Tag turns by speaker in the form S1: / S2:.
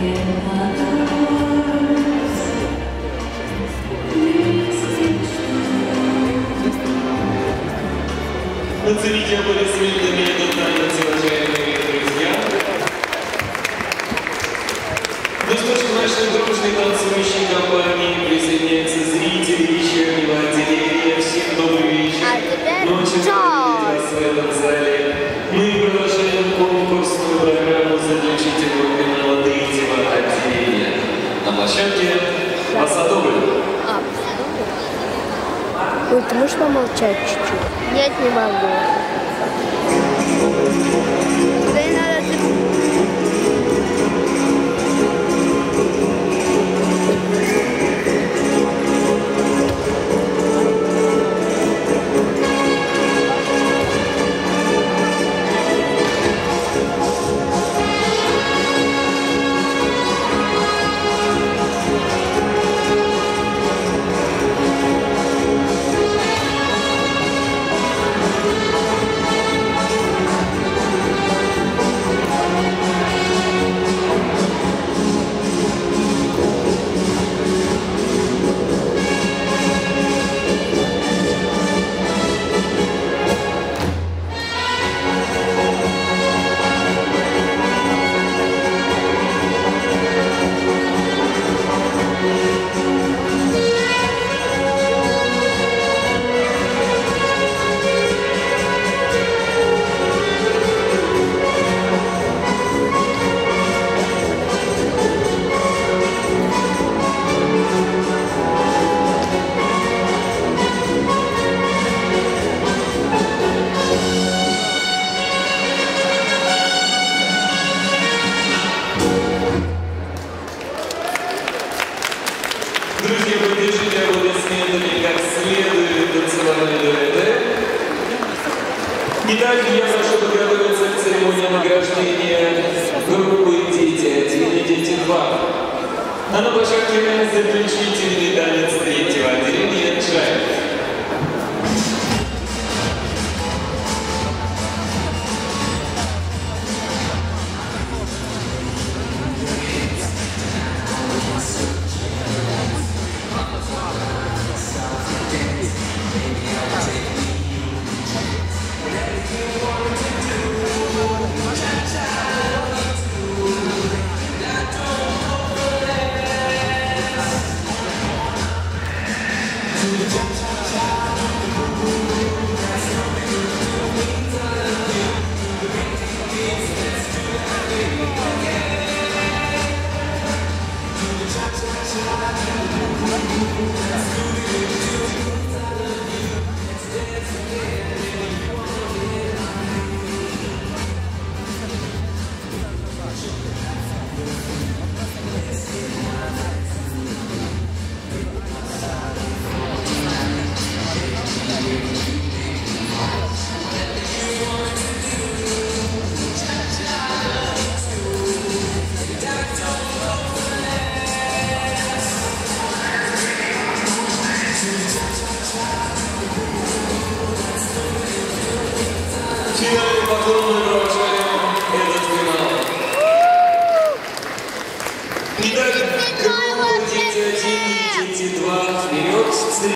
S1: Оцените аплодисментами этот танец, уважаемые друзья. Ну что ж, в нашей дружной танцующей площадке на Садовой.
S2: А,
S3: Ой, ты можешь помолчать чуть-чуть?
S2: Нет, не могу. Друзья, поддержите аплодисментами
S4: как
S1: следует танцевальной дуэты. Итак, я прошу к церемонии награждения группы «Дети 1» и «Дети 2». А на площадке заключительный танец. Yeah. Cheers.